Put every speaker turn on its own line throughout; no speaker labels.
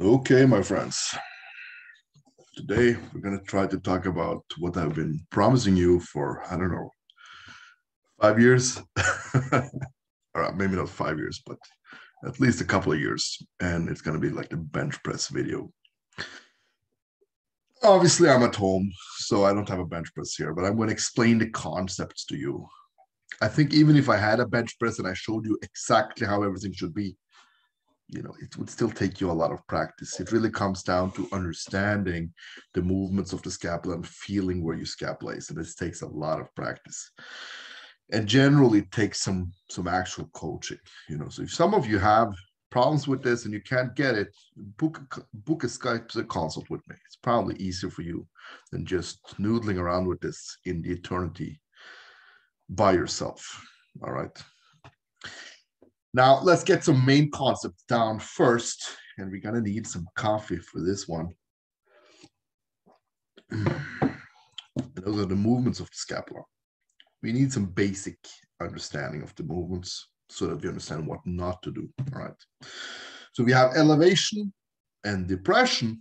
Okay, my friends. Today we're going to try to talk about what I've been promising you for, I don't know, five years, or maybe not five years, but at least a couple of years. And it's going to be like the bench press video. Obviously, I'm at home, so I don't have a bench press here, but I'm going to explain the concepts to you. I think even if I had a bench press and I showed you exactly how everything should be, you know it would still take you a lot of practice. It really comes down to understanding the movements of the scapula and feeling where your scapula is and this takes a lot of practice. And generally it takes some some actual coaching you know. So if some of you have problems with this and you can't get it book book a skype consult with me. It's probably easier for you than just noodling around with this in the eternity by yourself all right now let's get some main concepts down first, and we're gonna need some coffee for this one. those are the movements of the scapula. We need some basic understanding of the movements so that we understand what not to do, all right? So we have elevation and depression.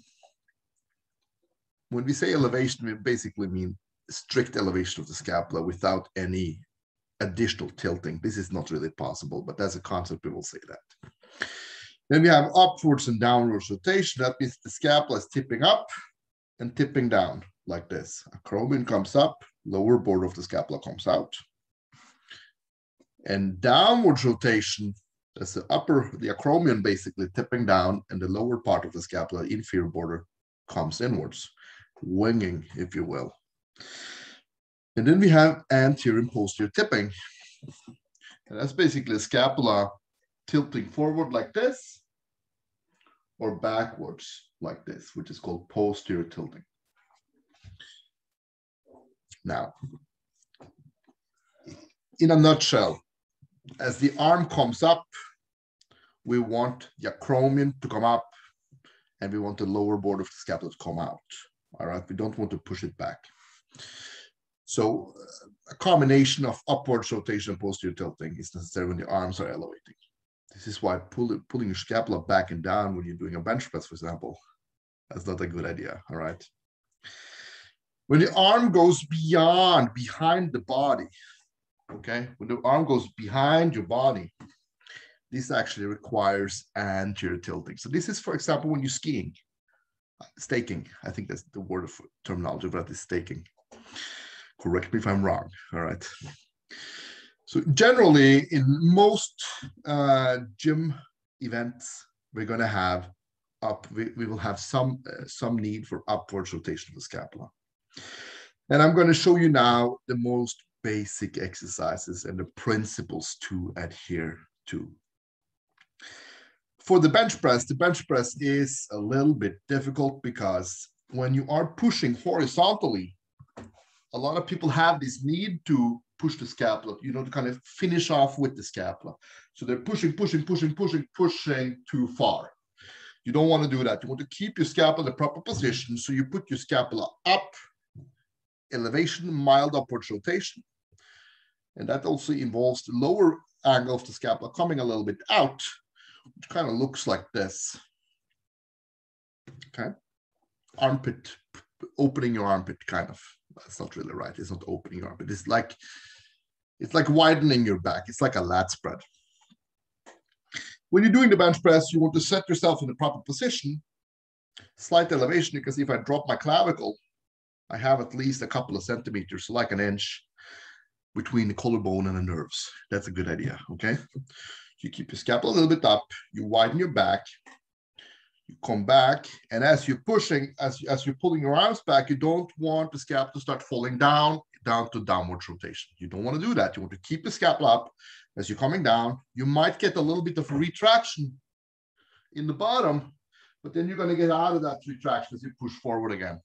When we say elevation, we basically mean strict elevation of the scapula without any additional tilting. This is not really possible, but as a concept, we will say that. Then we have upwards and downwards rotation. That means the scapula is tipping up and tipping down like this. Acromion comes up, lower border of the scapula comes out. And downwards rotation, that's the upper, the acromion basically tipping down, and the lower part of the scapula, inferior border, comes inwards, winging, if you will. And then we have anterior and posterior tipping. And that's basically a scapula tilting forward like this or backwards like this, which is called posterior tilting. Now, in a nutshell, as the arm comes up, we want the acromion to come up and we want the lower border of the scapula to come out. All right, we don't want to push it back. So a combination of upward rotation and posterior tilting is necessary when the arms are elevating. This is why pull, pulling your scapula back and down when you're doing a bench press, for example, that's not a good idea, all right? When the arm goes beyond, behind the body, okay? When the arm goes behind your body, this actually requires anterior tilting. So this is, for example, when you're skiing, staking. I think that's the word of terminology, but it's staking. Correct me if I'm wrong. All right. So generally, in most uh, gym events, we're going to have up. We, we will have some uh, some need for upward rotation of the scapula. And I'm going to show you now the most basic exercises and the principles to adhere to. For the bench press, the bench press is a little bit difficult because when you are pushing horizontally, a lot of people have this need to push the scapula, you know, to kind of finish off with the scapula. So they're pushing, pushing, pushing, pushing, pushing too far. You don't want to do that. You want to keep your scapula in the proper position. So you put your scapula up, elevation, mild upward rotation. And that also involves the lower angle of the scapula coming a little bit out, which kind of looks like this. Okay. Armpit, opening your armpit, kind of that's not really right. It's not opening your armpit. It's like it's like widening your back. It's like a lat spread. When you're doing the bench press, you want to set yourself in the proper position. Slight elevation. See if I drop my clavicle, I have at least a couple of centimeters, like an inch, between the collarbone and the nerves. That's a good idea. Okay. You keep your scapula a little bit up. You widen your back you come back, and as you're pushing, as, as you're pulling your arms back, you don't want the scap to start falling down, down to downward rotation. You don't want to do that. You want to keep the scapula up as you're coming down. You might get a little bit of a retraction in the bottom, but then you're going to get out of that retraction as you push forward again.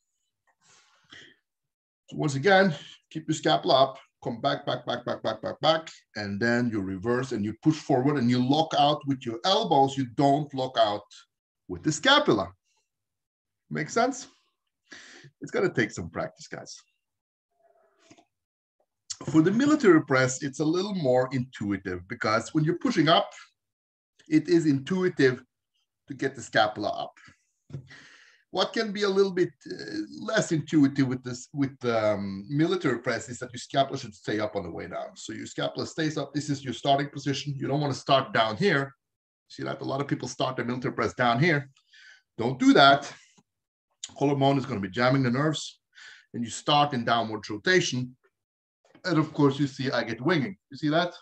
So once again, keep your scapula up, come back, back, back, back, back, back, back, and then you reverse and you push forward and you lock out with your elbows. You don't lock out with the scapula. Make sense? It's to take some practice, guys. For the military press, it's a little more intuitive because when you're pushing up, it is intuitive to get the scapula up. What can be a little bit uh, less intuitive with this with um, military press is that your scapula should stay up on the way down. So your scapula stays up. This is your starting position. You don't want to start down here. See that a lot of people start their military press down here. Don't do that. Collar bone is going to be jamming the nerves, and you start in downward rotation. And of course, you see I get winging. You see that?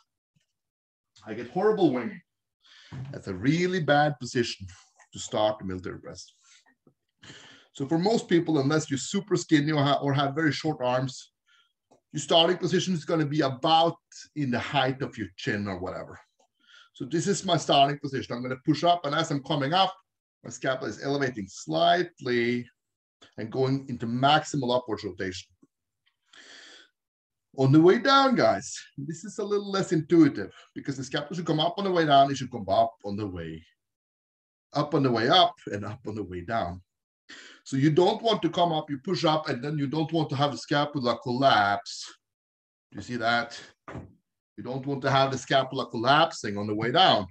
I get horrible winging. That's a really bad position to start the military press. So for most people, unless you're super skinny or, ha or have very short arms, your starting position is going to be about in the height of your chin or whatever. So this is my starting position. I'm going to push up, and as I'm coming up, my scapula is elevating slightly and going into maximal upward rotation. On the way down, guys, this is a little less intuitive because the scapula should come up on the way down. It should come up on the way up on the way up and up on the way down. So you don't want to come up, you push up, and then you don't want to have the scapula collapse. Do you see that? You don't want to have the scapula collapsing on the way down.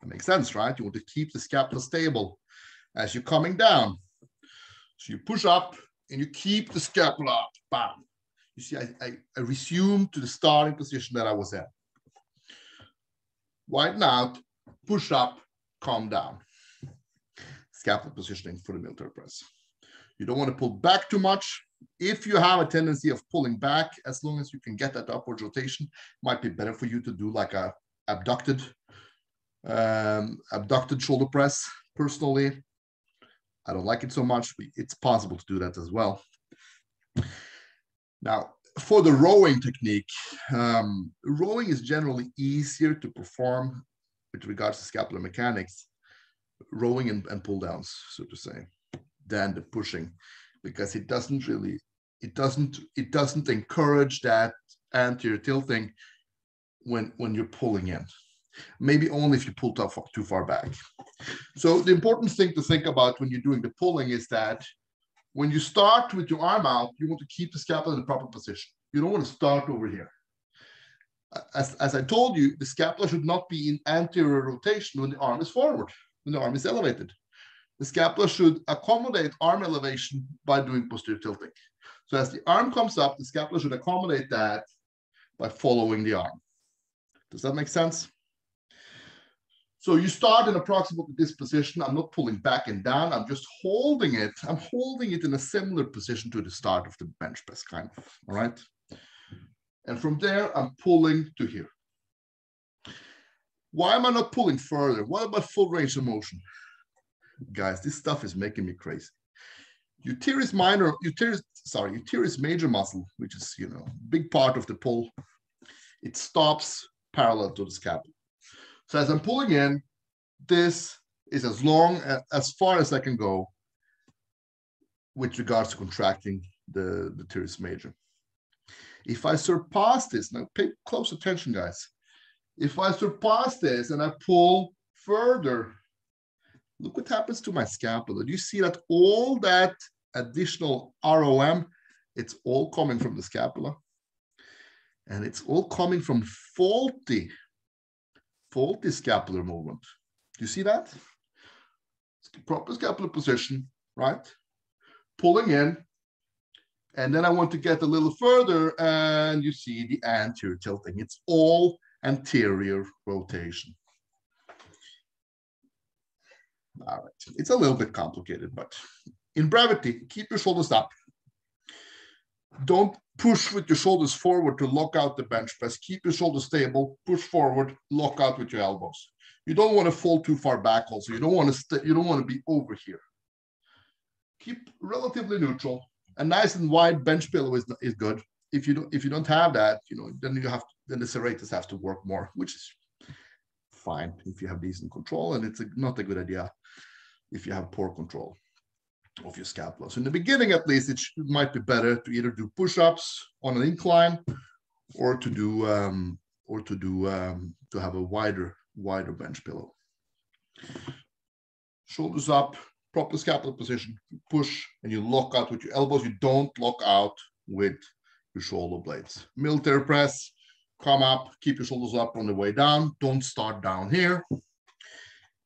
That makes sense, right? You want to keep the scapula stable as you're coming down. So you push up and you keep the scapula up. Bam. You see, I, I, I resume to the starting position that I was at. Widen out, push up, calm down. Scapula positioning for the military press. You don't want to pull back too much. If you have a tendency of pulling back, as long as you can get that upward rotation, might be better for you to do like a abducted, um, abducted shoulder press. Personally, I don't like it so much, but it's possible to do that as well. Now, for the rowing technique, um, rowing is generally easier to perform with regards to scapular mechanics, rowing and, and pull downs, so to say, than the pushing, because it doesn't really, it doesn't, it doesn't encourage that anterior tilting when when you're pulling in. Maybe only if you pull too far, back. So the important thing to think about when you're doing the pulling is that when you start with your arm out, you want to keep the scapula in the proper position. You don't want to start over here. As, as I told you, the scapula should not be in anterior rotation when the arm is forward, when the arm is elevated. The scapula should accommodate arm elevation by doing posterior tilting. So as the arm comes up, the scapula should accommodate that by following the arm. Does that make sense? So you start in approximately this position. I'm not pulling back and down. I'm just holding it. I'm holding it in a similar position to the start of the bench press, kind of, all right? And from there, I'm pulling to here. Why am I not pulling further? What about full range of motion? Guys, this stuff is making me crazy. Your teres minor, your teres, sorry, your teres major muscle, which is, you know, big part of the pull, it stops parallel to the scapula. So as I'm pulling in, this is as long, as far as I can go with regards to contracting the, the teres major. If I surpass this, now pay close attention, guys. If I surpass this and I pull further, look what happens to my scapula. Do you see that all that additional ROM, it's all coming from the scapula. And it's all coming from faulty faulty scapular movement. Do you see that? Proper scapular position, right? Pulling in. And then I want to get a little further and you see the anterior tilting. It's all anterior rotation. All right, it's a little bit complicated, but in brevity, keep your shoulders up. Don't push with your shoulders forward to lock out the bench press. Keep your shoulders stable, push forward, lock out with your elbows. You don't want to fall too far back also. You don't want to you don't want to be over here. Keep relatively neutral. A nice and wide bench pillow is, is good. If you don't if you don't have that, you know, then you have then the serratus have to work more, which is fine if you have decent control, and it's a, not a good idea if you have poor control of your scapula. So in the beginning, at least, it, it might be better to either do push-ups on an incline or to do um, or to do um, to have a wider wider bench pillow. Shoulders up, proper scapular position. You push and you lock out with your elbows. You don't lock out with your shoulder blades. Military press, come up, keep your shoulders up on the way down. Don't start down here.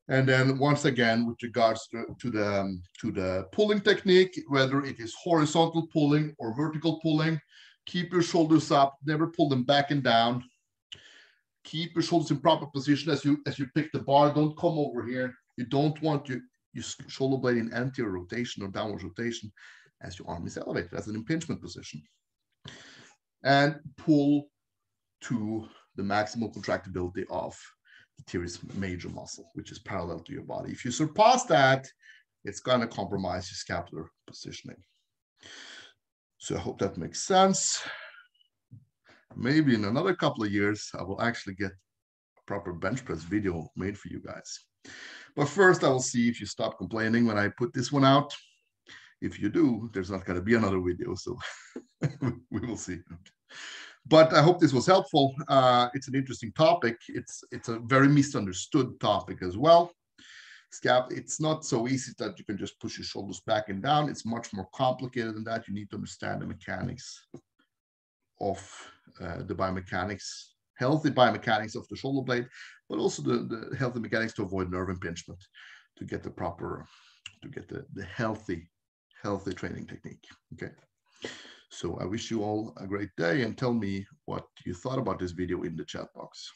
And then once again, with regards to, to the um, to the pulling technique, whether it is horizontal pulling or vertical pulling, keep your shoulders up, never pull them back and down. Keep your shoulders in proper position as you as you pick the bar. Don't come over here. You don't want your, your shoulder blade in anterior rotation or downward rotation as your arm is elevated as an impingement position. And pull to the maximal contractibility of the teres major muscle, which is parallel to your body. If you surpass that, it's going to compromise your scapular positioning. So I hope that makes sense. Maybe in another couple of years, I will actually get a proper bench press video made for you guys. But first, I will see if you stop complaining when I put this one out. If you do, there's not going to be another video, so we will see but I hope this was helpful. Uh, it's an interesting topic. It's it's a very misunderstood topic as well. Scap, it's not so easy that you can just push your shoulders back and down. It's much more complicated than that. You need to understand the mechanics of uh, the biomechanics, healthy biomechanics of the shoulder blade, but also the, the healthy mechanics to avoid nerve impingement, to get the proper, to get the, the healthy, healthy training technique. Okay. So I wish you all a great day and tell me what you thought about this video in the chat box.